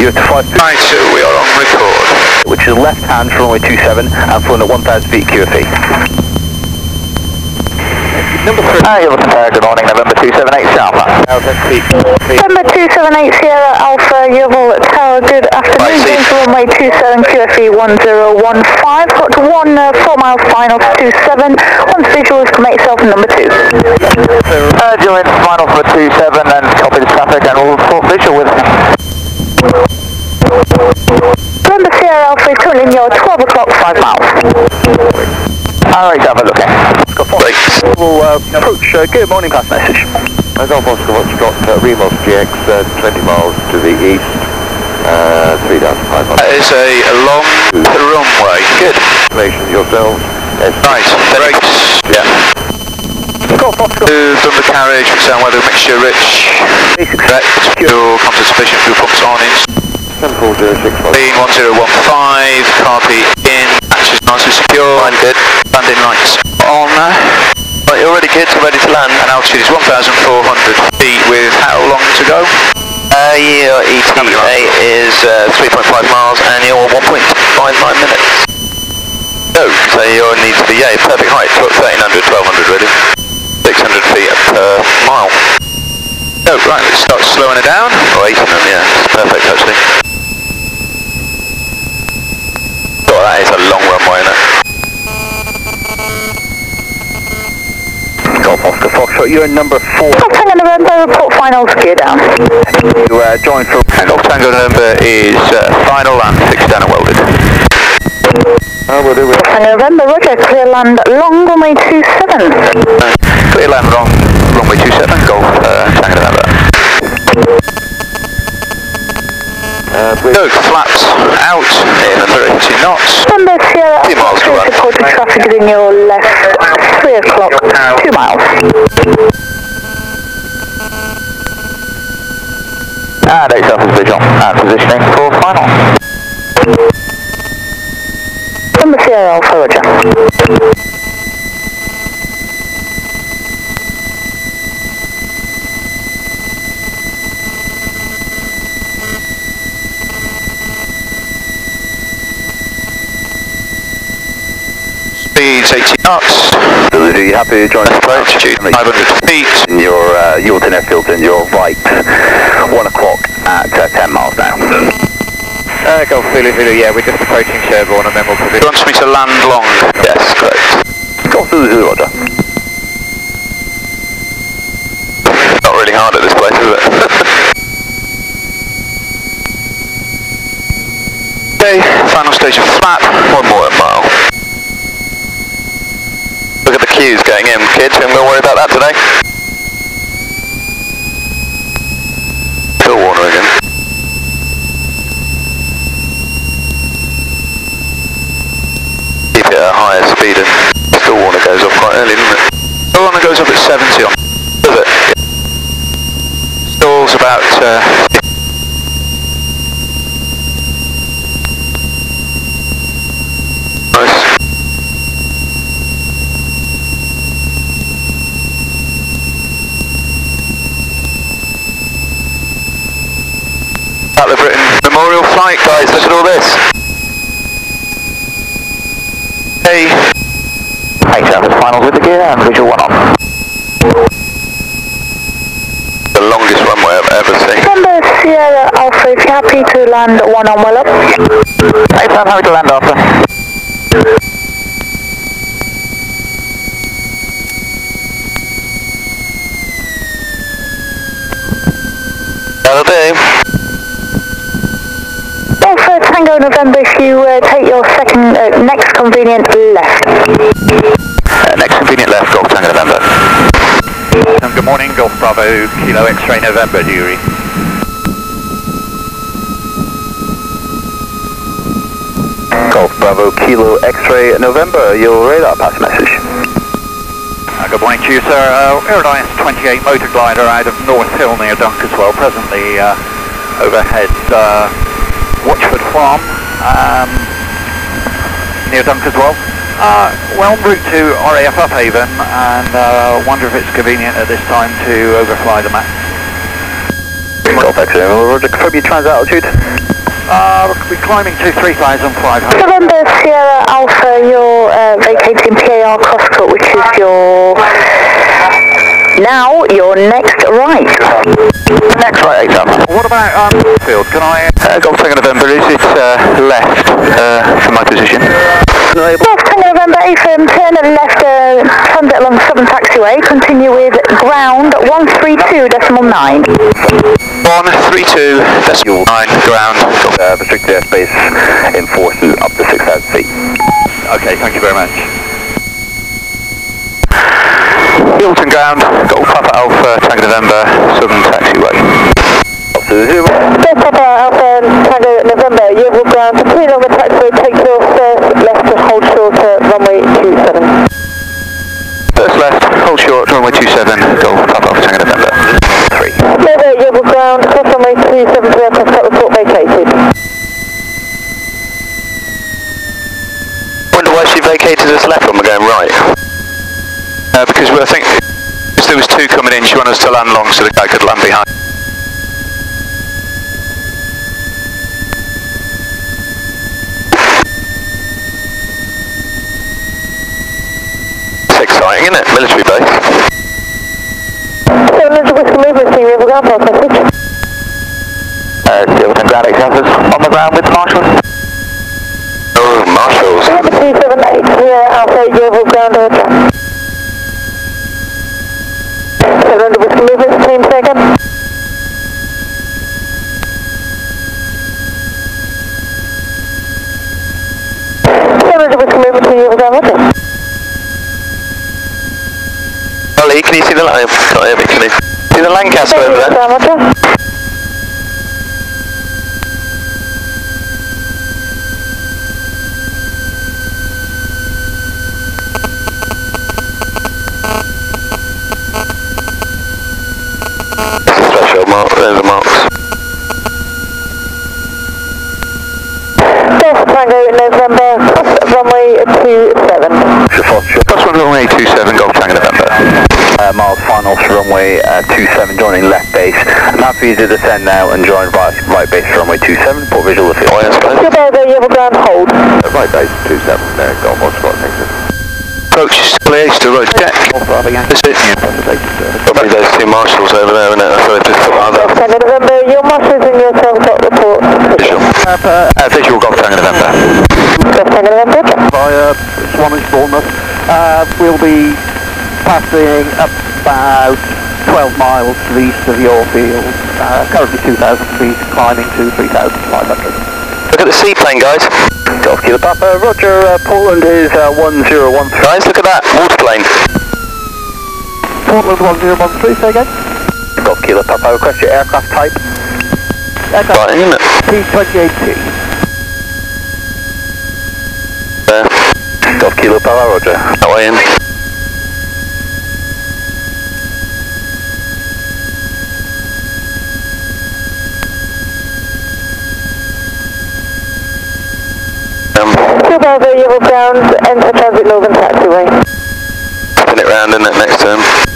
You're at 5 Right, so we are on record. which is left hand for runway 27 and flown at 1,000 feet QFE. Number 3. Ah, you're looking for good morning, November 278 Alpha. 1,000 feet. November 278 Sierra Alpha, Yeovil Tower, good afternoon. Right, see. Going for runway 27 QFE 1015. Got one uh, 4 miles final to 27. Once visuals, make yourself number 2. Uh, join final for 27 and copy the traffic and we'll report visual with me. November Sierra Alpha is currently your 12 o'clock 5 miles. Alright, have a look. Right. We'll uh, approach uh, good morning pass message. As Golf Oscar Foxtrot, uh, Remos GX, uh, 20 miles to the east, uh, 3,500. That is a, a long runway. Good. Information yourselves. Yes. Right, brakes. Yeah. Golf Oscar. To Bumper carriage, sound weather mixture rich. Basic Correct. Fuel content sufficient, fuel pumps on in. 7406. Being 1015, copy in, hatches nice and secure. Line good. Landing lights on. Right, you're already good, ready to land. And altitude is 1,400 feet with how long to go? Uh, your ETA is uh, 3.5 miles and you're 1.59 minutes. Go. So you need to be, yeah, perfect height, 1300, 1200 ready. 600 feet per mile. Go, right, let's start slowing it down. Oh, 8 of yeah, it's perfect actually. Oh, that is a long runway, isn't it? Golf Oscar Foxtrot. You're in number 4. Golf Tango November, report finals, gear down. You uh, join for Golf Tango number is uh, final and fixed down and welded. Uh, we'll do with Golf Tango November, roger, clear land, long runway 27. Uh, clear land wrong, runway 27, with flaps out in 30 knots. November Sierra Two miles to run. supported traffic is in your left, 3 o'clock, 2 miles. And yourself as visual and positioning for final. November Sierra Alpha, roger. 80 knots. Are you happy to join us? Altitude 500 feet. In your uh, Yorton airfield in your right, 1 o'clock at uh, 10 miles now. uh, Golf Zulu Zulu, yeah, we're just approaching Sherborne and then we'll He position. wants me to land long. Yes, correct. Golf Zulu Zulu, roger. Not really hard at this place, is it? okay, final stage of flap. One more mile. Look at the queues going in, kids. We haven't worry about that today. Again. Keep it at a higher speed goes off quite early, doesn't it? Phil goes off at 70 on. Does it? Stalls about uh, nice. Battle of Britain Memorial Flight, guys, look at all this. Hey, Hey, as final with the gear and visual one on. the longest runway I've ever seen. November Sierra Alpha, if you're happy to land one on well up. Hey, Sam, how to land after? That'll do. Alpha Tango November, if you uh, take your second, uh, next convenient left. Uh, next convenient left, Golf Tango November. Um, good morning, Golf Bravo, Kilo X-Ray November, do you read? Golf Bravo Kilo X-Ray November, your radar pass message. Uh, good morning to you, sir. Uh, Aerodynamics 28 motor glider out of North Hill near Dunkeswell, presently uh, overhead uh, Watchford Farm um, near Dunkeswell. Uh, well en route to RAF Upavon and uh, wonder if it's convenient at this time to overfly the map. Golf X-Ray, roger, confirm your trans altitude. Uh, we're climbing to 3,500. November Sierra Alpha, you're uh, vacating PAR Crosscut, which is your now your next right. Next right, example. What about um, field? Can I? Uh, Golf Tango November, is it uh, left uh, from my position? Golf Tango November AFM, turn left uh, transit along Southern Taxiway, continue with ground 132 decimal 9. 132, decimal 9, ground. Uh, restricted airspace enforcement up to 6,000 feet. Okay, thank you very much. Hilton ground, Golf Papa Alpha, Tango November, Southern Taxiway. Two coming in, she wanted us to land long so the guy could land behind. It's exciting, isn't it? Military base. Seven Ninja Whiskey Movement Team, you will ground pass message. Uh, Silverton ground examples on the ground with marshals. Oh, marshals. Number 278 here, Alpha, you will ground over. Seven Ninja Whiskey Movement Team, second. Seven Ninja Whiskey Movement Team, you will ground over. Ollie, can you see the line? Can't hear me, can you? See the Lancaster over there? Uh, miles final to runway uh, 27, joining left base. I'm happy to descend now and join right, right base to runway 27, port visual of the field. Oh, yes, please. Good over, ground hold. Right base 27, there, golf on spot, thanks. Approach is clear, to road check. That's it. Probably those two marshals over there, isn't it? That's what I just thought. Golf Tango November, your marshals and your self got report. Visual. Uh, visual Golf Tango November. Golf Tango November. Via Swanage Bournemouth. Uh, we'll be passing about 12 miles to the east of your field. Uh, currently 2,000 feet, climbing to 3,500. Look at the seaplane, guys. Golf Kilo Papa, Roger, uh, Portland is uh, 1013. Guys, look at that. Waterplane. Portland 1013, say again? Golf Kilo Papa, request your aircraft type. Aircraft Right, isn't it? P-28T. There. Golf Kilo Papa, Roger. That way in. You will ground, enter transit Northern Taxiway. spin it round, isn't it, next turn?